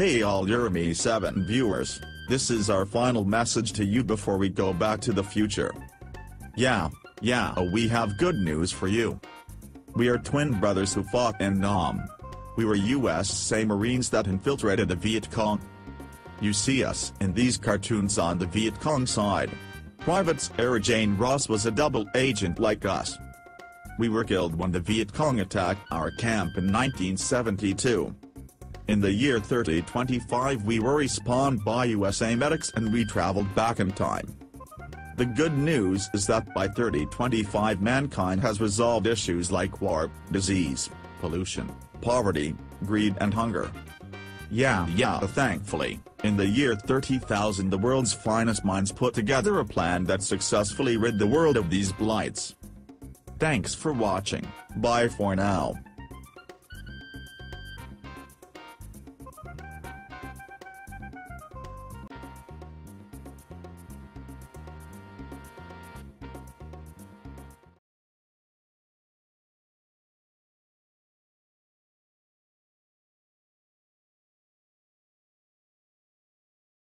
Hey Oluremi 7 viewers, this is our final message to you before we go back to the future. Yeah, yeah we have good news for you. We are twin brothers who fought in Nam. We were USA Marines that infiltrated the Viet Cong. You see us in these cartoons on the Viet Cong side. Private Sarah Jayne Ross was a double agent like us. We were killed when the Viet Cong attacked our camp in 1972. In the year 3025 we were respawned by USA medics and we traveled back in time. The good news is that by 3025 mankind has resolved issues like war, disease, pollution, poverty, greed and hunger. Yeah yeah thankfully, in the year 30,000 the world's finest minds put together a plan that successfully rid the world of these blights. Thanks for watching, bye for now.